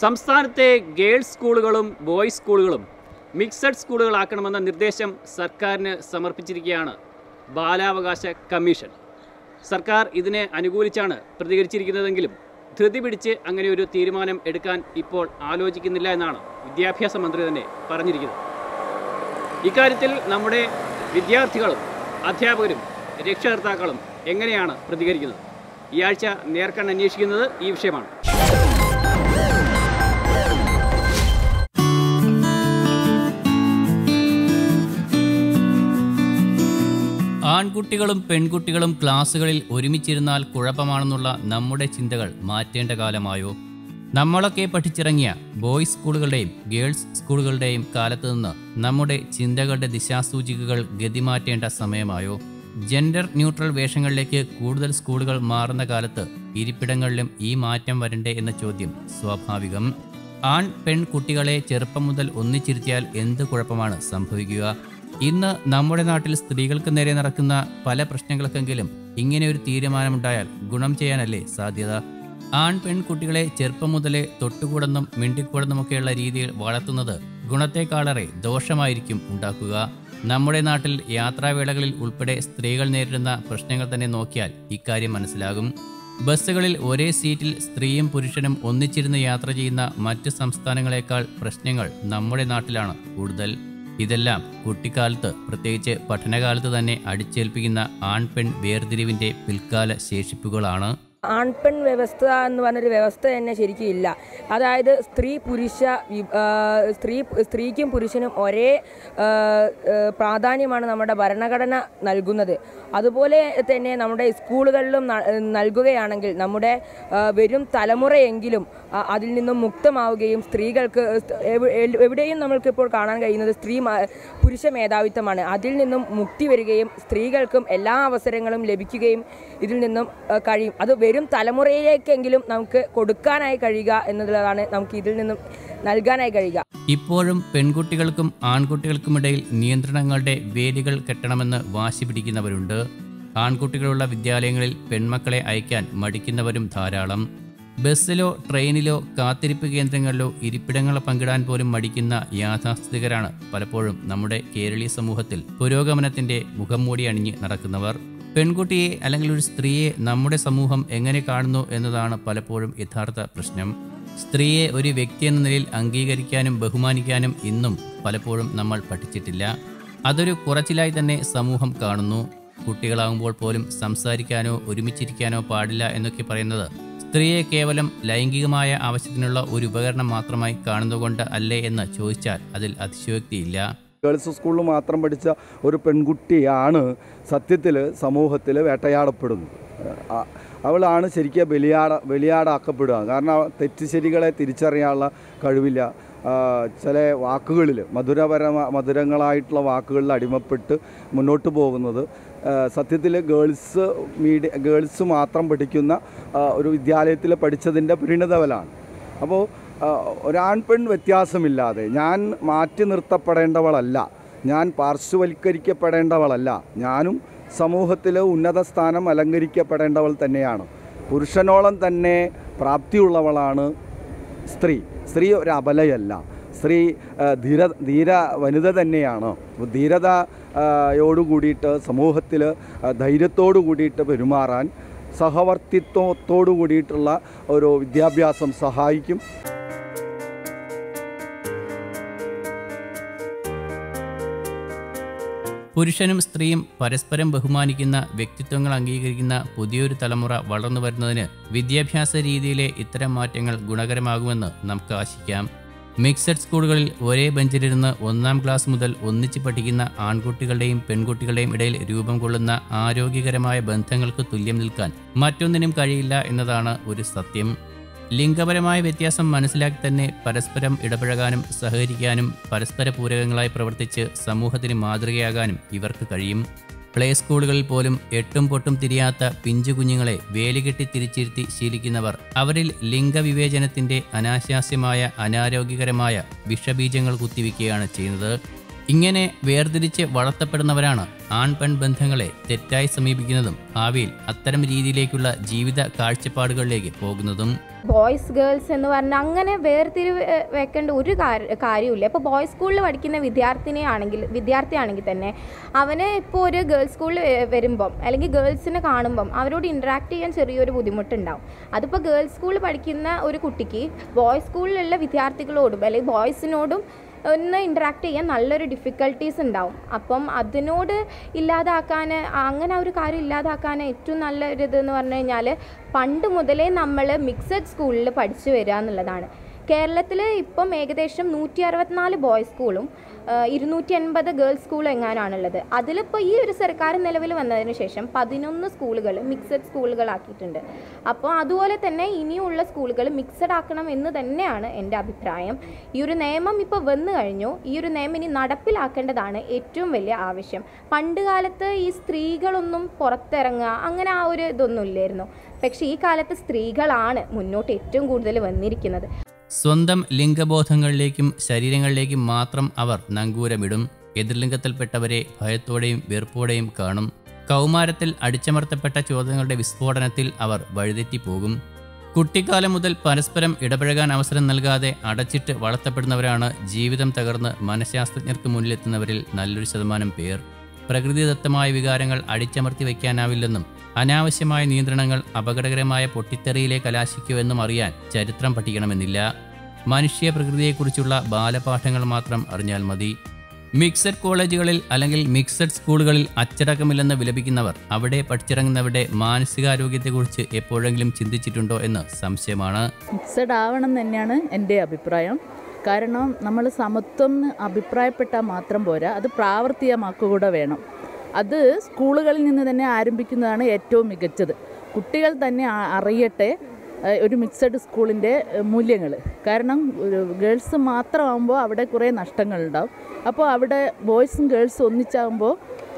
സംസ്ഥാനത്തെ ഗേൾസ് സ്കൂളുകളും ബോയ്സ് സ്കൂളുകളും മിക്സഡ് സ്കൂളുകളാക്കണമെന്ന നിർദ്ദേശം സർക്കാരിന് സമർപ്പിച്ചിരിക്കുകയാണ് ബാലാവകാശ കമ്മീഷൻ. സർക്കാർ ഇതിനെ അനുകൂലിച്ചാണ് പ്രതികരിച്ചിരിക്കുന്നതെങ്കിലും ധൃതി പിടിച്ച് അങ്ങനെ ഒരു തീരുമാനം എടുക്കാൻ ഇപ്പോൾ ആലോചിക്കുന്നില്ല എന്നാണ് വിദ്യാഭ്യാസ മന്ത്രി തന്നെ പറഞ്ഞിരിക്കുന്നത്. ഇക്കാര്യത്തിൽ നമ്മുടെ വിദ്യാർത്ഥികളും അധ്യാപകരും രക്ഷകർത്താക്കളും എങ്ങനെയാണ് പ്രതികരിക്കുന്നത്? ഈ ആഴ്ച നേർക്കണ്ണ് അന്വേഷിക്കുന്നത് ഈ വിഷയമാണ്. ആൺകുട്ടികളും പെൺകുട്ടികളും ക്ലാസ്സുകളിൽ ഒരുമിച്ചിരുന്നാൽ കുഴപ്പമാണെന്നുള്ള നമ്മുടെ ചിന്തകൾ മാറ്റേണ്ട കാലമായോ? നമ്മളൊക്കെ പഠിച്ചിറങ്ങിയ ബോയ്സ് സ്കൂളുകളുടെയും ഗേൾസ് സ്കൂളുകളുടെയും കാലത്ത് നിന്ന് നമ്മുടെ ചിന്തകളുടെ ദിശാസൂചികകൾ ഗതിമാറ്റേണ്ട സമയമായോ? ജെൻഡർ ന്യൂട്രൽ വേഷങ്ങളിലേക്ക് കൂടുതൽ സ്കൂളുകൾ മാറുന്ന കാലത്ത് ഇരിപ്പിടങ്ങളിലും ഈ മാറ്റം വരണ്ടേ എന്ന ചോദ്യം സ്വാഭാവികം. ആൺ പെൺകുട്ടികളെ ചെറുപ്പം മുതൽ ഒന്നിച്ചിരുത്തിയാൽ എന്ത് കുഴപ്പമാണ് സംഭവിക്കുക? ഇന്ന് നമ്മുടെ നാട്ടിൽ സ്ത്രീകൾക്ക് നേരെ നടക്കുന്ന പല പ്രശ്നങ്ങൾക്കെങ്കിലും ഇങ്ങനെ ഒരു തീരുമാനമുണ്ടായാൽ ഗുണം ചെയ്യാനല്ലേ സാധ്യത? ആൺ പെൺകുട്ടികളെ ചെറുപ്പം മുതലേ തൊട്ടുകൂടെന്നും മിണ്ടിക്കൂടെന്നുമൊക്കെയുള്ള രീതിയിൽ വളർത്തുന്നത് ഗുണത്തെക്കാളേറെ ദോഷമായിരിക്കും ഉണ്ടാക്കുക. നമ്മുടെ നാട്ടിൽ യാത്രാവേളകളിൽ ഉൾപ്പെടെ സ്ത്രീകൾ നേരിടുന്ന പ്രശ്നങ്ങൾ തന്നെ നോക്കിയാൽ ഇക്കാര്യം മനസ്സിലാകും. ബസ്സുകളിൽ ഒരേ സീറ്റിൽ സ്ത്രീയും പുരുഷനും ഒന്നിച്ചിരുന്ന് യാത്ര ചെയ്യുന്ന മറ്റ് സംസ്ഥാനങ്ങളെക്കാൾ പ്രശ്നങ്ങൾ നമ്മുടെ നാട്ടിലാണ് കൂടുതൽ. ഇതെല്ലാം കുട്ടിക്കാലത്ത് പ്രത്യേകിച്ച് പഠനകാലത്ത് തന്നെ അടിച്ചേൽപ്പിക്കുന്ന ആൺപെൺ വേർതിരിവിന്റെ പിൽക്കാല ശേഷിപ്പുകളാണ്. ആൺപെൺ വ്യവസ്ഥ എന്ന് പറഞ്ഞൊരു വ്യവസ്ഥ തന്നെ ശരിക്കും ഇല്ല. അതായത് സ്ത്രീ പുരുഷ സ്ത്രീ സ്ത്രീക്കും പുരുഷനും ഒരേ പ്രാധാന്യമാണ് നമ്മുടെ ഭരണഘടന നൽകുന്നത്. അതുപോലെ തന്നെ നമ്മുടെ സ്കൂളുകളിലും നൽകുകയാണെങ്കിൽ നമ്മുടെ വരും തലമുറയെങ്കിലും അതിൽ നിന്നും മുക്തമാവുകയും സ്ത്രീകൾക്ക് എവ- എവിടെയും നമ്മൾക്കിപ്പോൾ കാണാൻ കഴിയുന്നത് സ്ത്രീ പുരുഷ മേധാവിത്വമാണ്. അതിൽ നിന്നും മുക്തി വരികയും സ്ത്രീകൾക്കും എല്ലാ അവസരങ്ങളും ലഭിക്കുകയും ഇതിൽ നിന്നും കഴിയും. അത് വരും തലമുറയിലേക്കെങ്കിലും നമുക്ക് കൊടുക്കാനായി കഴിയുക എന്നുള്ളതാണ് നമുക്ക് ഇതിൽ നിന്നും നൽകാനായി കഴിയുക. ഇപ്പോഴും പെൺകുട്ടികൾക്കും ആൺകുട്ടികൾക്കുമിടയിൽ നിയന്ത്രണങ്ങളുടെ വേലികൾ കെട്ടണമെന്ന് വാശി പിടിക്കുന്നവരുണ്ട്. ആൺകുട്ടികളുള്ള വിദ്യാലയങ്ങളിൽ പെൺമക്കളെ അയക്കാൻ മടിക്കുന്നവരും ധാരാളം. ബസ്സിലോ ട്രെയിനിലോ കാത്തിരിപ്പ് കേന്ദ്രങ്ങളിലോ ഇരിപ്പിടങ്ങൾ പങ്കിടാൻ പോലും മടിക്കുന്ന യാഥാസ്ഥിതികരാണ് പലപ്പോഴും നമ്മുടെ കേരളീയ സമൂഹത്തിൽ പുരോഗമനത്തിന്റെ മുഖം മൂടി അണിഞ്ഞ് നടക്കുന്നവർ. പെൺകുട്ടിയെ അല്ലെങ്കിൽ ഒരു സ്ത്രീയെ നമ്മുടെ സമൂഹം എങ്ങനെ കാണുന്നു എന്നതാണ് പലപ്പോഴും യഥാർത്ഥ പ്രശ്നം. സ്ത്രീയെ ഒരു വ്യക്തി എന്ന നിലയിൽ അംഗീകരിക്കാനും ബഹുമാനിക്കാനും ഇന്നും പലപ്പോഴും നമ്മൾ പഠിച്ചിട്ടില്ല. അതൊരു കുറച്ചിലായി തന്നെ സമൂഹം കാണുന്നു. കുട്ടികളാകുമ്പോൾ പോലും സംസാരിക്കാനോ ഒരുമിച്ചിരിക്കാനോ പാടില്ല എന്നൊക്കെ പറയുന്നത് സ്ത്രീയെ കേവലം ലൈംഗികമായ ആവശ്യത്തിനുള്ള ഒരു ഉപകരണം മാത്രമായി കാണുന്നതുകൊണ്ട് അല്ലേ എന്ന് ചോദിച്ചാൽ അതിൽ അതിശയോക്തിയില്ല. ഗേൾസ് സ്കൂളിൽ മാത്രം പഠിച്ച ഒരു പെൺകുട്ടിയാണ് സത്യത്തിൽ സമൂഹത്തിൽ വേട്ടയാടപ്പെടുന്നത്. അവളാണ് ശരിക്കും ബലിയാട ബലിയാടാക്കപ്പെടുക. കാരണം തെറ്റ് ശരികളെ തിരിച്ചറിയാനുള്ള കഴിവില്ല. ചില വാക്കുകളിൽ മധുരപരമ മധുരങ്ങളായിട്ടുള്ള വാക്കുകളിൽ അടിമപ്പെട്ട് മുന്നോട്ട് പോകുന്നത് സത്യത്തിൽ ഗേൾസ് മീഡിയ ഗേൾസ് മാത്രം പഠിക്കുന്ന ഒരു വിദ്യാലയത്തിൽ പഠിച്ചതിന്റെ പരിണിതവലാണ്. അപ്പോൾ ഒരാൺ പെൺ വ്യത്യാസമില്ലാതെ ഞാൻ മാറ്റി നിർത്തപ്പെടേണ്ടവളല്ല. ഞാൻ പാർശ്വവൽക്കരിക്കപ്പെടേണ്ടവളല്ല. ഞാനും സമൂഹത്തിൽ ഉന്നത സ്ഥാനം അലങ്കരിക്കപ്പെടേണ്ടവൾ തന്നെയാണ്. പുരുഷനോളം തന്നെ പ്രാപ്തിയുള്ളവളാണ് സ്ത്രീ. സ്ത്രീ ഒരു അബലയല്ല. സ്ത്രീ ധീര ധീര വനിത തന്നെയാണ്. അപ്പോൾ ധീരത ആ, കൂടിയിട്ട് സമൂഹത്തിൽ ധൈര്യത്തോടു കൂടിയിട്ട് പെരുമാറാൻ സഹവർത്തിത്വത്തോടു കൂടിയിട്ടുള്ള ഒരു വിദ്യാഭ്യാസം സഹായിക്കും. പുരുഷനും സ്ത്രീയും പരസ്പരം ബഹുമാനിക്കുന്ന വ്യക്തിത്വങ്ങൾ അംഗീകരിക്കുന്ന പുതിയൊരു തലമുറ വളർന്നു വരുന്നതിന് വിദ്യാഭ്യാസ രീതിയിലെ ഇത്തരം മാറ്റങ്ങൾ ഗുണകരമാകുമെന്ന് നമുക്ക് ആശിക്കാം. മിക്സഡ് സ്കൂളുകളിൽ ഒരേ ബെഞ്ചിലിരുന്ന് ഒന്നാം ക്ലാസ് മുതൽ ഒന്നിച്ച് പഠിക്കുന്ന ആൺകുട്ടികളുടെയും പെൺകുട്ടികളുടെയും ഇടയിൽ രൂപം കൊള്ളുന്ന ആരോഗ്യകരമായ ബന്ധങ്ങൾക്ക് തുല്യം നിൽക്കാൻ മറ്റൊന്നിനും കഴിയില്ല എന്നതാണ് ഒരു സത്യം. ലിംഗപരമായ വ്യത്യാസം മനസ്സിലാക്കി തന്നെ പരസ്പരം ഇടപഴകാനും സഹകരിക്കാനും പരസ്പര പൂരകങ്ങളായി പ്രവർത്തിച്ച് സമൂഹത്തിന് മാതൃകയാകാനും ഇവർക്ക് കഴിയും. പ്ലേ സ്കൂളുകളിൽ പോലും എട്ടും പൊട്ടും തിരിയാത്ത പിഞ്ചു കുഞ്ഞുങ്ങളെ വേലികെട്ടി തിരിച്ചിരുത്തി ശീലിക്കുന്നവർ. അവരിൽ ലിംഗവിവേചനത്തിന്റെ അനാശാസ്യമായ അനാരോഗ്യകരമായ വിഷബീജങ്ങൾ കുത്തിവെക്കുകയാണ് ചെയ്യുന്നത്. ഇങ്ങനെ വേർതിരിച്ച് വളർത്തപ്പെടുന്നവരാണ് ആൺ പെൺ ബന്ധങ്ങളെ തെറ്റായി സമീപിക്കുന്നതും ഭാവിയിൽ അത്തരം രീതിയിലേക്കുള്ള ജീവിത കാഴ്ചപ്പാടുകളിലേക്ക് പോകുന്നതും. ബോയ്സ് ഗേൾസ് എന്ന് പറഞ്ഞാൽ അങ്ങനെ വേർതിരി വെക്കേണ്ട ഒരു കാര്യമില്ല ഇപ്പോൾ ബോയ്സ് സ്കൂളിൽ പഠിക്കുന്ന വിദ്യാർത്ഥിനെ ആണെങ്കിൽ വിദ്യാർത്ഥിയാണെങ്കിൽ തന്നെ അവന് ഇപ്പോൾ ഒരു ഗേൾസ് സ്കൂളിൽ വരുമ്പം അല്ലെങ്കിൽ ഗേൾസിനെ കാണുമ്പം അവരോട് ഇൻട്രാക്ട് ചെയ്യാൻ ചെറിയൊരു ബുദ്ധിമുട്ടുണ്ടാവും. അതിപ്പോൾ ഗേൾസ് സ്കൂളിൽ പഠിക്കുന്ന ഒരു കുട്ടിക്ക് ബോയ്സ് സ്കൂളിലുള്ള വിദ്യാർത്ഥികളോടും അല്ലെങ്കിൽ ബോയ്സിനോടും ഒന്ന് ഇൻട്രാക്ട് ചെയ്യാൻ നല്ലൊരു ഡിഫിക്കൽട്ടീസ് ഉണ്ടാവും. അപ്പം അതിനോട് ഇല്ലാതാക്കാൻ അങ്ങനെ ഒരു കാര്യം ഇല്ലാതാക്കാൻ ഏറ്റവും നല്ല ഇതെന്ന് പറഞ്ഞു കഴിഞ്ഞാൽ പണ്ട് മുതലേ നമ്മൾ മിക്സഡ് സ്കൂളിൽ പഠിച്ചു വരിക എന്നുള്ളതാണ്. കേരളത്തിൽ ഇപ്പം ഏകദേശം നൂറ്റി അറുപത്തിനാല് ബോയ്സ് സ്കൂളും ഇരുന്നൂറ്റി എൺപത് ഗേൾസ് സ്കൂളും എങ്ങാനാണുള്ളത്. അതിലിപ്പോൾ ഈ ഒരു സർക്കാർ നിലവിൽ വന്നതിന് ശേഷം പതിനൊന്ന് സ്കൂളുകൾ മിക്സഡ് സ്കൂളുകളാക്കിയിട്ടുണ്ട് അപ്പോൾ അതുപോലെ തന്നെ ഇനിയുള്ള സ്കൂളുകൾ മിക്സഡ് ആക്കണം എന്ന് തന്നെയാണ് എന്റെ അഭിപ്രായം. ഈ ഒരു നിയമം ഇപ്പോൾ വന്നു കഴിഞ്ഞു. ഈ ഒരു നിയമം ഇനി നടപ്പിലാക്കേണ്ടതാണ് ഏറ്റവും വലിയ ആവശ്യം. പണ്ട് കാലത്ത് ഈ സ്ത്രീകളൊന്നും പുറത്തിറങ്ങുക അങ്ങനെ ആ ഒരു ഇതൊന്നും ഇല്ലായിരുന്നു. പക്ഷേ ഈ കാലത്ത് സ്ത്രീകളാണ് മുന്നോട്ട് ഏറ്റവും കൂടുതൽ വന്നിരിക്കുന്നത്. സ്വന്തം ലിംഗബോധങ്ങളിലേക്കും ശരീരങ്ങളിലേക്കും മാത്രം അവർ നങ്കൂരമിടും. എതിർലിംഗത്തിൽപ്പെട്ടവരെ ഭയത്തോടെയും വെറുപ്പോടെയും കാണും. കൗമാരത്തിൽ അടിച്ചമർത്തപ്പെട്ട ചോദ്യങ്ങളുടെ വിസ്ഫോടനത്തിൽ അവർ വഴിതെറ്റിപ്പോകും. കുട്ടിക്കാലം മുതൽ പരസ്പരം ഇടപഴകാൻ അവസരം നൽകാതെ അടച്ചിട്ട് വളർത്തപ്പെടുന്നവരാണ് ജീവിതം തകർന്ന് മനഃശാസ്ത്രജ്ഞർക്ക് മുന്നിലെത്തുന്നവരിൽ നല്ലൊരു ശതമാനം പേർ. പ്രകൃതിദത്തമായ വികാരങ്ങൾ അടിച്ചമർത്തി വയ്ക്കാനാവില്ലെന്നും അനാവശ്യമായ നിയന്ത്രണങ്ങൾ അപകടകരമായ പൊട്ടിത്തെറിയിലെ കലാശിക്കുമെന്നും അറിയാൻ ചരിത്രം പഠിക്കണമെന്നില്ല. മനുഷ്യ പ്രകൃതിയെക്കുറിച്ചുള്ള ബാലപാഠങ്ങൾ മാത്രം അറിഞ്ഞാൽ മതി. മിക്സഡ് കോളേജുകളിൽ അല്ലെങ്കിൽ മിക്സഡ് സ്കൂളുകളിൽ അച്ചടക്കമില്ലെന്ന് വിലപിക്കുന്നവർ അവിടെ പഠിച്ചിറങ്ങുന്നവരുടെ മാനസികാരോഗ്യത്തെക്കുറിച്ച് എപ്പോഴെങ്കിലും ചിന്തിച്ചിട്ടുണ്ടോ എന്ന് സംശയമാണ്. മിക്സഡ് ആവണം തന്നെയാണ് എന്റെ അഭിപ്രായം. കാരണം നമ്മൾ സമത്വം അഭിപ്രായപ്പെട്ടാൽ മാത്രം പോരാ അത് പ്രാവർത്തികമാക്കുക വേണം. അത് സ്കൂളുകളിൽ നിന്ന് തന്നെ ആരംഭിക്കുന്നതാണ് ഏറ്റവും മികച്ചത്. കുട്ടികൾ തന്നെ അറിയട്ടെ ഒരു മിക്സഡ് സ്കൂളിന്റെ മൂല്യങ്ങൾ. കാരണം ഗേൾസ് മാത്രമാകുമ്പോൾ അവിടെ കുറേ നഷ്ടങ്ങളുണ്ടാവും. അപ്പോൾ അവിടെ ബോയ്സും ഗേൾസും ഒന്നിച്ചാകുമ്പോൾ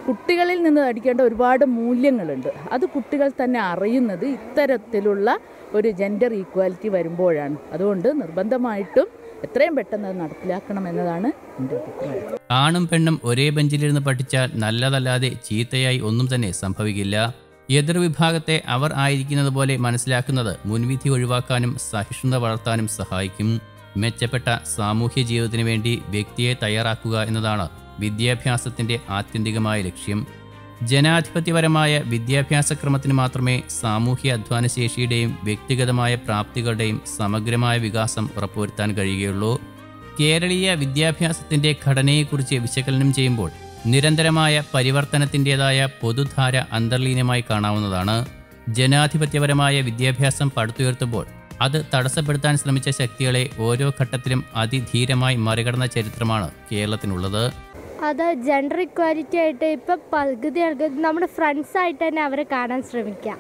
കുട്ടികളിൽ നിന്ന് അടിക്കേണ്ട ഒരുപാട് മൂല്യങ്ങളുണ്ട്. അത് കുട്ടികൾ തന്നെ അറിയുന്നത് ഇത്തരത്തിലുള്ള ഒരു ജെൻഡർ ഈക്വാലിറ്റി വരുമ്പോഴാണ്. അതുകൊണ്ട് നിർബന്ധമായിട്ടും എത്രയും പെട്ടെന്ന് അത് നടപ്പിലാക്കണം എന്നതാണ് എന്റെ അഭിപ്രായം. ആണും പെണ്ണും ഒരേ ബെഞ്ചിലിരുന്ന് പഠിച്ചാൽ നല്ലതല്ലാതെ ചീത്തയായി ഒന്നും തന്നെ സംഭവിക്കില്ല. എതിർവിഭാഗത്തെ അവർ ആയിരിക്കുന്നത് പോലെ മനസ്സിലാക്കുന്നത് മുൻവിധി ഒഴിവാക്കാനും സഹിഷ്ണുത വളർത്താനും സഹായിക്കും. മെച്ചപ്പെട്ട സാമൂഹ്യ ജീവിതത്തിന് വേണ്ടി വ്യക്തിയെ തയ്യാറാക്കുക എന്നതാണ് വിദ്യാഭ്യാസത്തിന്റെ ആത്യന്തികമായ ലക്ഷ്യം. ജനാധിപത്യപരമായ വിദ്യാഭ്യാസ ക്രമത്തിന് മാത്രമേ സാമൂഹ്യ അധ്വാനശേഷിയുടെയും വ്യക്തിഗതമായ പ്രാപ്തികളുടെയും സമഗ്രമായ വികാസം ഉറപ്പുവരുത്താൻ കഴിയുകയുള്ളൂ. കേരളീയ വിദ്യാഭ്യാസത്തിന്റെ ഘടനയെക്കുറിച്ച് വിശകലനം ചെയ്യുമ്പോൾ നിരന്തരമായ പരിവർത്തനത്തിന്റെതായ പൊതുധാര അന്തർലീനമായി കാണാവുന്നതാണ്. ജനാധിപത്യപരമായ വിദ്യാഭ്യാസം പടുത്തുയർത്തുമ്പോൾ അത് തടസ്സപ്പെടുത്താൻ ശ്രമിച്ച ശക്തികളെ ഓരോ ഘട്ടത്തിലും അതിധീരമായി മറികടന്ന ചരിത്രമാണ് കേരളത്തിനുള്ളത്. അത് ജെൻഡർ ഇക്വാലിറ്റി ആയിട്ട് ഇപ്പം പകുതി ആൾക്കാർ നമ്മുടെ ഫ്രണ്ട്സ് ആയിട്ട് തന്നെ അവരെ കാണാൻ ശ്രമിക്കുക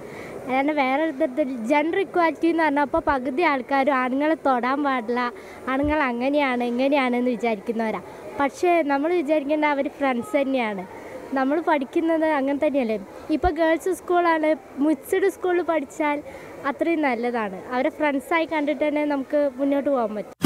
അല്ലാണ്ട് വേറെ തരത്തിൽ ജെൻഡർ ഇക്വാലിറ്റി എന്ന് പറഞ്ഞാൽ അപ്പോൾ പകുതി ആൾക്കാരും ആണുങ്ങളെ തൊടാൻ പാടില്ല ആണുങ്ങൾ അങ്ങനെയാണ് ഇങ്ങനെയാണെന്ന് വിചാരിക്കുന്നവരാ. പക്ഷേ നമ്മൾ വിചാരിക്കേണ്ട അവർ ഫ്രണ്ട്സ് തന്നെയാണ്. നമ്മൾ പഠിക്കുന്നത് അങ്ങനെ തന്നെയല്ലേ? ഇപ്പോൾ ഗേൾസ് സ്കൂളാണ് മിക്സഡ് സ്കൂളിൽ പഠിച്ചാൽ അത്രയും നല്ലതാണ്. അവരെ ഫ്രണ്ട്സായി കണ്ടിട്ട് തന്നെ നമുക്ക് മുന്നോട്ട് പോകാൻ പറ്റും.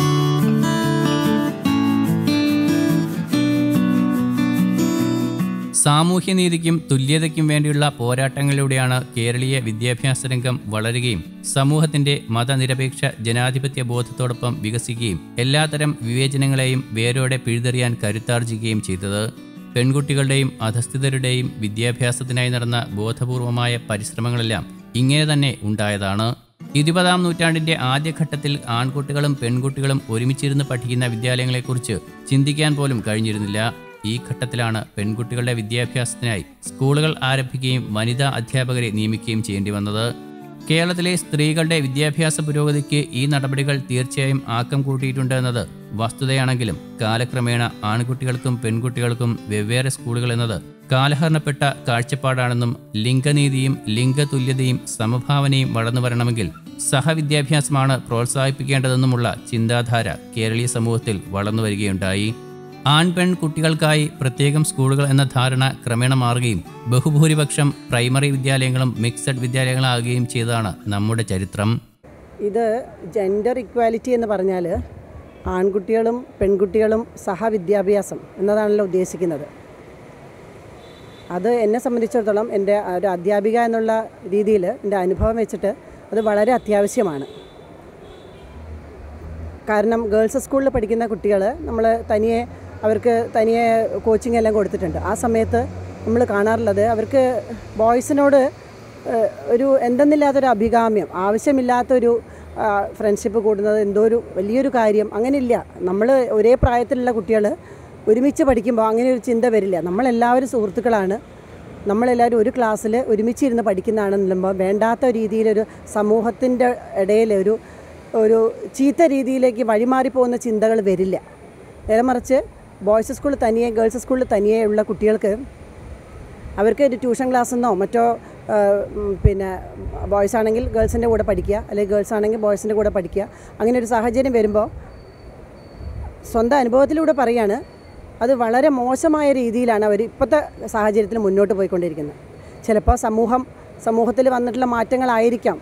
സാമൂഹ്യനീതിക്കും തുല്യതയ്ക്കും വേണ്ടിയുള്ള പോരാട്ടങ്ങളിലൂടെയാണ് കേരളീയ വിദ്യാഭ്യാസ രംഗം വളരുകയും സമൂഹത്തിന്റെ മതനിരപേക്ഷ ജനാധിപത്യ ബോധത്തോടൊപ്പം വികസിക്കുകയും എല്ലാത്തരം വിവേചനങ്ങളെയും വേരോടെ പിഴുതെറിയാൻ കരുത്താർജിക്കുകയും ചെയ്തത്. പെൺകുട്ടികളുടെയും അധസ്ഥിതരുടെയും വിദ്യാഭ്യാസത്തിനായി നടന്ന ബോധപൂർവമായ പരിശ്രമങ്ങളെല്ലാം ഇങ്ങനെ തന്നെ ഉണ്ടായതാണ്. ഇരുപതാം നൂറ്റാണ്ടിന്റെ ആദ്യഘട്ടത്തിൽ ആൺകുട്ടികളും പെൺകുട്ടികളും ഒരുമിച്ചിരുന്ന് പഠിക്കുന്ന വിദ്യാലയങ്ങളെക്കുറിച്ച് ചിന്തിക്കാൻ പോലും കഴിഞ്ഞിരുന്നില്ല. ഈ ഘട്ടത്തിലാണ് പെൺകുട്ടികളുടെ വിദ്യാഭ്യാസത്തിനായി സ്കൂളുകൾ ആരംഭിക്കുകയും വനിതാ അധ്യാപകരെ നിയമിക്കുകയും ചെയ്യേണ്ടി വന്നത്. കേരളത്തിലെ സ്ത്രീകളുടെ വിദ്യാഭ്യാസ പുരോഗതിക്ക് ഈ നടപടികൾ തീർച്ചയായും ആക്കം കൂട്ടിയിട്ടുണ്ട് എന്നത് വസ്തുതയാണെങ്കിലും കാലക്രമേണ ആൺകുട്ടികൾക്കും പെൺകുട്ടികൾക്കും വെവ്വേറെ സ്കൂളുകൾ എന്നത് കാലഹരണപ്പെട്ട കാഴ്ചപ്പാടാണെന്നും ലിംഗനീതിയും ലിംഗതുല്യതയും സമഭാവനയും വളർന്നു വരണമെങ്കിൽ സഹവിദ്യാഭ്യാസമാണ് പ്രോത്സാഹിപ്പിക്കേണ്ടതെന്നുമുള്ള ചിന്താധാര കേരളീയ സമൂഹത്തിൽ വളർന്നു വരികയുണ്ടായി. ആൺ പെൺ കുട്ടികൾക്കായി പ്രത്യേകം സ്കൂളുകൾ എന്ന ധാരണ ക്രമേണ മാറുകയും ബഹുഭൂരിപക്ഷം പ്രൈമറി വിദ്യാലയങ്ങളും മിക്സഡ് വിദ്യാലയങ്ങളാകുകയും ചെയ്തതാണ് നമ്മുടെ ചരിത്രം. ഇത് ജെൻഡർ ഇക്വാലിറ്റി എന്ന് പറഞ്ഞാൽ ആൺകുട്ടികളും പെൺകുട്ടികളും സഹവിദ്യാഭ്യാസം എന്നതാണല്ലോ ഉദ്ദേശിക്കുന്നത്. അത് എന്നെ സംബന്ധിച്ചിടത്തോളം എന്റെ ഒരു അധ്യാപിക എന്നുള്ള രീതിയിൽ എന്റെ അനുഭവം വെച്ചിട്ട് അത് വളരെ അത്യാവശ്യമാണ്. കാരണം ഗേൾസ് സ്കൂളിൽ പഠിക്കുന്ന കുട്ടികൾ നമ്മൾ തനിയെ അവർക്ക് തനിയെ കോച്ചിങ് എല്ലാം കൊടുത്തിട്ടുണ്ട്. ആ സമയത്ത് നമ്മൾ കാണാറുള്ളത് അവർക്ക് ബോയ്സിനോട് ഒരു എന്തെന്നില്ലാത്തൊരു അഭികാമ്യം ആവശ്യമില്ലാത്തൊരു ഫ്രണ്ട്ഷിപ്പ് കൂടുന്നത് എന്തോ ഒരു വലിയൊരു കാര്യം. അങ്ങനെയില്ല. നമ്മൾ ഒരേ പ്രായത്തിലുള്ള കുട്ടികൾ ഒരുമിച്ച് പഠിക്കുമ്പോൾ അങ്ങനെ ഒരു ചിന്ത വരില്ല. നമ്മളെല്ലാവരും സുഹൃത്തുക്കളാണ്. നമ്മളെല്ലാവരും ഒരു ക്ലാസ്സിൽ ഒരുമിച്ചിരുന്ന് പഠിക്കുന്നതാണെന്നുമ്പോൾ വേണ്ടാത്ത രീതിയിലൊരു സമൂഹത്തിന്റെ ഇടയിൽ ഒരു ഒരു ചീത്ത രീതിയിലേക്ക് വഴിമാറിപ്പോകുന്ന ചിന്തകൾ വരില്ല. നേരെ മറിച്ച് ബോയ്സ് സ്കൂളിൽ തനിയെ ഗേൾസ് സ്കൂളിൽ തനിയെ ഉള്ള കുട്ടികൾക്ക് അവർക്ക് ഒരു ട്യൂഷൻ ക്ലാസ്സെന്നോ മറ്റോ പിന്നെ ബോയ്സ് ആണെങ്കിൽ ഗേൾസിന്റെ കൂടെ പഠിക്കുക അല്ലെങ്കിൽ ഗേൾസ് ആണെങ്കിൽ ബോയ്സിന്റെ കൂടെ പഠിക്കുക. അങ്ങനെ ഒരു സാഹചര്യം വരുമ്പോൾ സ്വന്തം അനുഭവത്തിലൂടെ പറയാണ് അത് വളരെ മോശമായ രീതിയിലാണ് അവർ ഇപ്പോഴത്തെ സാഹചര്യത്തിൽ മുന്നോട്ട് പോയിക്കൊണ്ടിരിക്കുന്നത്. ചിലപ്പോൾ സമൂഹം സമൂഹത്തിൽ വന്നിട്ടുള്ള മാറ്റങ്ങളായിരിക്കാം.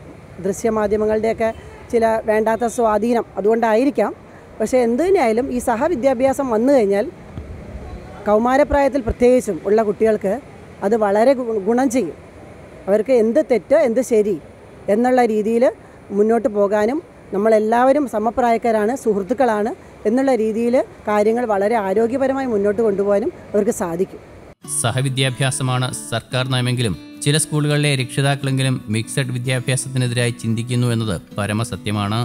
ദൃശ്യമാധ്യമങ്ങളുടെയൊക്കെ ചില വേണ്ടാത്ത സ്വാധീനം അതുകൊണ്ടായിരിക്കാം. പക്ഷേ എന്ത് തന്നെയായാലും ഈ സഹവിദ്യാഭ്യാസം വന്നു കഴിഞ്ഞാൽ കൗമാരപ്രായത്തിൽ പ്രത്യേകിച്ചും ഉള്ള കുട്ടികൾക്ക് അത് വളരെ ഗുണം ചെയ്യും. അവർക്ക് എന്ത് തെറ്റ് എന്ത് ശരി എന്നുള്ള രീതിയിൽ മുന്നോട്ട് പോകാനും നമ്മളെല്ലാവരും സമപ്രായക്കാരാണ് സുഹൃത്തുക്കളാണ് എന്നുള്ള രീതിയിൽ കാര്യങ്ങൾ വളരെ ആരോഗ്യപരമായി മുന്നോട്ട് കൊണ്ടുപോകാനും അവർക്ക് സാധിക്കും. സഹവിദ്യാഭ്യാസമാണ് സർക്കാർ നയമെങ്കിലും ചില സ്കൂളുകളിലെ രക്ഷിതാക്കളെങ്കിലും മിക്സഡ് വിദ്യാഭ്യാസത്തിനെതിരായി ചിന്തിക്കുന്നു എന്നത് പരമസത്യമാണ്.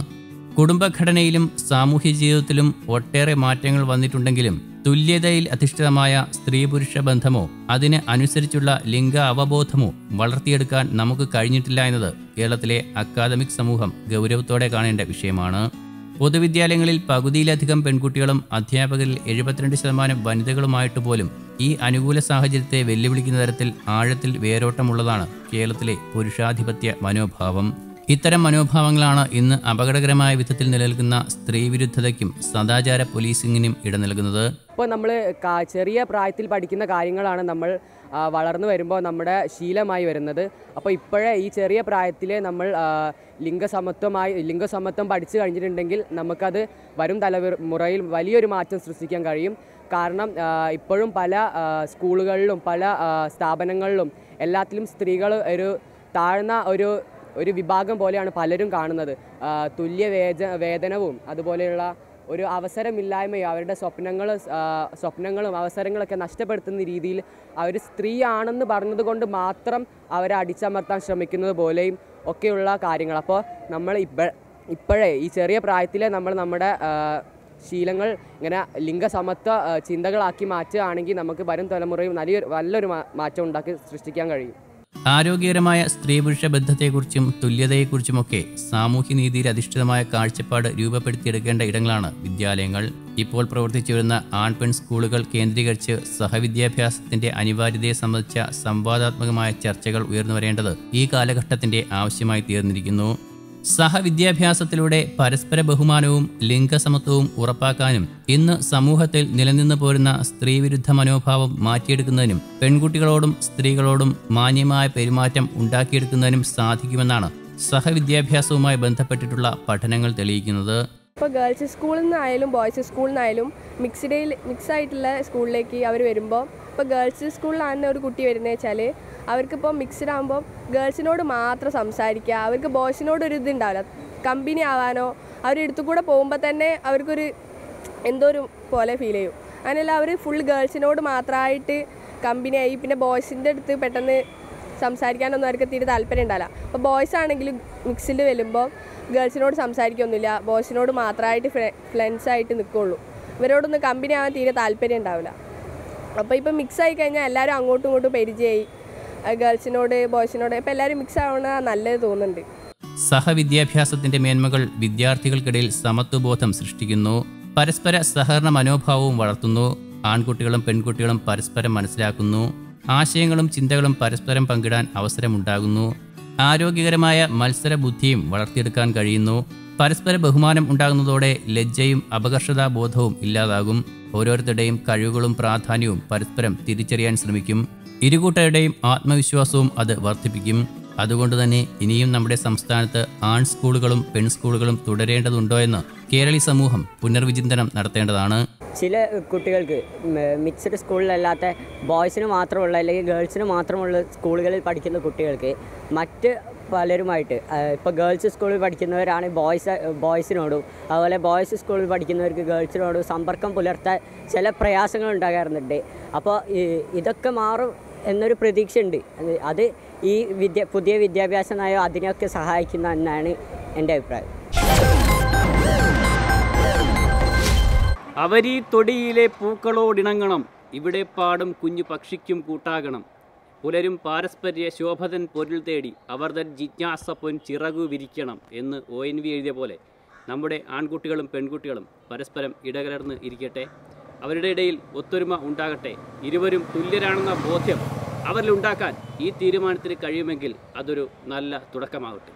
കുടുംബഘടനയിലും സാമൂഹ്യ ജീവിതത്തിലും ഒട്ടേറെ മാറ്റങ്ങൾ വന്നിട്ടുണ്ടെങ്കിലും തുല്യതയിൽ അധിഷ്ഠിതമായ സ്ത്രീ പുരുഷ ബന്ധമോ അതിന് അനുസരിച്ചുള്ള ലിംഗ അവബോധമോ വളർത്തിയെടുക്കാൻ നമുക്ക് കഴിഞ്ഞിട്ടില്ല എന്നത് കേരളത്തിലെ അക്കാദമിക് സമൂഹം ഗൗരവത്തോടെ കാണേണ്ട വിഷയമാണ്. പൊതുവിദ്യാലയങ്ങളിൽ പകുതിയിലധികം പെൺകുട്ടികളും അധ്യാപകരിൽ എഴുപത്തിരണ്ട് ശതമാനം വനിതകളുമായിട്ട് പോലും ഈ അനുകൂല സാഹചര്യത്തെ വെല്ലുവിളിക്കുന്ന തരത്തിൽ ആഴത്തിൽ വേരോട്ടമുള്ളതാണ് കേരളത്തിലെ പുരുഷാധിപത്യ മനോഭാവം. ഇത്തരം മനോഭാവങ്ങളാണ് ഇന്ന് അപകടകരമായ വിധത്തിൽ നിലനിൽക്കുന്ന സ്ത്രീവിരുദ്ധതയ്ക്കും സദാചാര പോലീസിങ്ങിനും ഇട നൽകുന്നത്. ഇപ്പോൾ നമ്മൾ ചെറിയ പ്രായത്തിൽ പഠിക്കുന്ന കാര്യങ്ങളാണ് നമ്മൾ വളർന്നു വരുമ്പോൾ നമ്മുടെ ശീലമായി വരുന്നത്. അപ്പോൾ ഇപ്പോഴേ ഈ ചെറിയ പ്രായത്തിൽ നമ്മൾ ലിംഗസമത്വമായി ലിംഗസമത്വം പഠിച്ചു കഴിഞ്ഞിട്ടുണ്ടെങ്കിൽ നമുക്കത് വരും തലമുറയിൽ വലിയൊരു മാറ്റം സൃഷ്ടിക്കാൻ കഴിയും. കാരണം ഇപ്പോഴും പല സ്കൂളുകളിലും പല സ്ഥാപനങ്ങളിലും എല്ലാത്തിലും സ്ത്രീകൾ ഒരു താഴ്ന്ന ഒരു ഒരു വിഭാഗം പോലെയാണ് പലരും കാണുന്നത്. തുല്യ വേജ വേതനവും അതുപോലെയുള്ള ഒരു അവസരമില്ലായ്മയും അവരുടെ സ്വപ്നങ്ങൾ സ്വപ്നങ്ങളും അവസരങ്ങളൊക്കെ നഷ്ടപ്പെടുത്തുന്ന രീതിയിൽ അവർ സ്ത്രീയാണെന്ന് പറഞ്ഞതുകൊണ്ട് മാത്രം അവരെ അടിച്ചമർത്താൻ ശ്രമിക്കുന്നത് പോലെയും ഒക്കെയുള്ള കാര്യങ്ങൾ. അപ്പോൾ നമ്മൾ ഇപ്പ ഇപ്പോഴേ ഈ ചെറിയ പ്രായത്തിലെ നമ്മൾ നമ്മുടെ ശീലങ്ങൾ ഇങ്ങനെ ലിംഗസമത്വ ചിന്തകളാക്കി മാറ്റുകയാണെങ്കിൽ നമുക്ക് വരും തലമുറയും നല്ലൊരു നല്ലൊരു മാറ്റം ഉണ്ടാക്കി സൃഷ്ടിക്കാൻ കഴിയും. ആരോഗ്യകരമായ സ്ത്രീ പുരുഷ ബന്ധത്തെക്കുറിച്ചും തുല്യതയെക്കുറിച്ചുമൊക്കെ സാമൂഹ്യനീതിയിൽ അധിഷ്ഠിതമായ കാഴ്ചപ്പാട് രൂപപ്പെടുത്തിയെടുക്കേണ്ട ഇടങ്ങളാണ് വിദ്യാലയങ്ങൾ. ഇപ്പോൾ പ്രവർത്തിച്ചു വരുന്ന ആൺ പെൺ സ്കൂളുകൾ കേന്ദ്രീകരിച്ച് സഹവിദ്യാഭ്യാസത്തിന്റെ അനിവാര്യതയെ സംബന്ധിച്ച സംവാദാത്മകമായ ചർച്ചകൾ ഉയർന്നു വരേണ്ടത് ഈ കാലഘട്ടത്തിന്റെ ആവശ്യമായി തീർന്നിരിക്കുന്നു. സഹവിദ്യാഭ്യാസത്തിലൂടെ പരസ്പര ബഹുമാനവും ലിംഗസമത്വവും ഉറപ്പാക്കാനും ഇന്ന് സമൂഹത്തിൽ നിലനിന്നു പോരുന്ന സ്ത്രീവിരുദ്ധ മനോഭാവം മാറ്റിയെടുക്കുന്നതിനും പെൺകുട്ടികളോടും സ്ത്രീകളോടും മാന്യമായ പെരുമാറ്റം ഉണ്ടാക്കിയെടുക്കുന്നതിനും സാധിക്കുമെന്നാണ് സഹവിദ്യാഭ്യാസവുമായി ബന്ധപ്പെട്ടിട്ടുള്ള പഠനങ്ങൾ തെളിയിക്കുന്നത്. ഇപ്പോൾ ഗേൾസ് സ്കൂളിൽ നിന്നായാലും ബോയ്സ് സ്കൂളിൽ നിന്നായാലും മിക്സ്ഡ് മിക്സ് ആയിട്ടുള്ള സ്കൂളിലേക്ക് അവർ വരുമ്പോൾ ഇപ്പോൾ ഗേൾസ് സ്കൂളിലാണ് ഒരു കുട്ടി വരുന്നത് വെച്ചാൽ അവർക്കിപ്പോൾ മിക്സ്ഡ് ആകുമ്പോൾ ഗേൾസിനോട് മാത്രം സംസാരിക്കുക അവർക്ക് ബോയ്സിനോട് ഒരു ഇതുണ്ടാവില്ല. കമ്പനി ആവാനോ അവരെടുത്തു കൂടെ പോകുമ്പോൾ തന്നെ അവർക്കൊരു എന്തോ ഒരു പോലെ ഫീൽ ചെയ്യും. അങ്ങനെയല്ല അവർ ഫുൾ ഗേൾസിനോട് മാത്രമായിട്ട് കമ്പനിയായി പിന്നെ ബോയ്സിന്റെ അടുത്ത് പെട്ടെന്ന് സംസാരിക്കാനൊന്നും അവർക്ക് തീരെ താല്പര്യം ഉണ്ടാവില്ല. അപ്പോൾ ബോയ്സ് ആണെങ്കിലും മിക്സിൽ വരുമ്പോൾ ഗേൾസിനോട് സംസാരിക്കൊന്നുമില്ല ബോയ്സിനോട് മാത്രമായിട്ട് ഫ്രണ്ട്സ് ആയിട്ട് നിൽക്കുള്ളൂ ഇവരോടൊന്നും കമ്പനി ആവാൻ തീരെ താല്പര്യം ഉണ്ടാവില്ല. അപ്പോൾ ഇപ്പം മിക്സ് ആയി കഴിഞ്ഞാൽ എല്ലാവരും അങ്ങോട്ടും ഇങ്ങോട്ടും പരിചയമായി ഗേൾസിനോട് ബോയ്സിനോട് ഇപ്പോൾ എല്ലാവരും മിക്സ് ആവണ നല്ലത് തോന്നുന്നുണ്ട്. സഹവിദ്യാഭ്യാസത്തിന്റെ മേന്മകൾ വിദ്യാർത്ഥികൾക്കിടയിൽ സമത്വബോധം സൃഷ്ടിക്കുന്നു. പരസ്പര സഹകരണ മനോഭാവവും വളർത്തുന്നു. ആൺകുട്ടികളും പെൺകുട്ടികളും പരസ്പരം മനസ്സിലാക്കുന്നു. ആശയങ്ങളും ചിന്തകളും പരസ്പരം പങ്കിടാൻ അവസരമുണ്ടാകുന്നു. ആരോഗ്യകരമായ മത്സര ബുദ്ധിയും വളർത്തിയെടുക്കാൻ കഴിയുന്നു. പരസ്പര ബഹുമാനം ഉണ്ടാകുന്നതോടെ ലജ്ജയും അപകർഷതാ ബോധവും ഇല്ലാതാകും. ഓരോരുത്തരുടെയും കഴിവുകളും പ്രാധാന്യവും പരസ്പരം തിരിച്ചറിയാൻ ശ്രമിക്കും. ഇരുകൂട്ടരുടെയും ആത്മവിശ്വാസവും അത് വർദ്ധിപ്പിക്കും. അതുകൊണ്ട് തന്നെ ഇനിയും നമ്മുടെ സംസ്ഥാനത്ത് ആൺ സ്കൂളുകളും പെൺ സ്കൂളുകളും തുടരേണ്ടതുണ്ടോ എന്ന് കേരളീ സമൂഹം പുനർവിചിന്തനം നടത്തേണ്ടതാണ്. ചില കുട്ടികൾക്ക് മിക്സഡ് സ്കൂളിലല്ലാത്ത ബോയ്സിന് മാത്രമുള്ള അല്ലെങ്കിൽ ഗേൾസിന് മാത്രമുള്ള സ്കൂളുകളിൽ പഠിക്കുന്ന കുട്ടികൾക്ക് മറ്റ് പലരുമായിട്ട്. ഇപ്പോൾ ഗേൾസ് സ്കൂളിൽ പഠിക്കുന്നവരാണ് ബോയ്സ് ബോയ്സിനോടും അതുപോലെ ബോയ്സ് സ്കൂളിൽ പഠിക്കുന്നവർക്ക് ഗേൾസിനോടും സമ്പർക്കം പുലർത്താൻ ചില പ്രയാസങ്ങൾ ഉണ്ടാകാറുണ്ട്. അപ്പോൾ ഇതൊക്കെ മാറും എന്നൊരു പ്രതീക്ഷയുണ്ട്. അത് ഈ വിദ്യ പുതിയ വിദ്യാഭ്യാസ നയം അതിനൊക്കെ സഹായിക്കുന്ന എന്നാണ് എന്റെ അഭിപ്രായം. അവരീ തൊടിയിലെ പൂക്കളോടിണങ്ങണം. ഇവിടെ പാടും കുഞ്ഞു പക്ഷിക്കും കൂട്ടാകണം. പുലരും പാരസ്പര്യ ശോഭതൻ പൊരുൾ തേടി അവർ തൻ ജിജ്ഞാസ പൊൻ ചിറകു വിരിക്കണം എന്ന് ഒ എൻ വി എഴുതിയ പോലെ നമ്മുടെ ആൺകുട്ടികളും പെൺകുട്ടികളും പരസ്പരം ഇടകലർന്ന് ഇരിക്കട്ടെ. അവരുടെ ഇടയിൽ ഒത്തൊരുമ ഉണ്ടാകട്ടെ. ഇരുവരും തുല്യരാണെന്ന ബോധ്യം അവരിലുണ്ടാക്കാൻ ഈ തീരുമാനത്തിന് കഴിയുമെങ്കിൽ അതൊരു നല്ല തുടക്കമാകട്ടെ.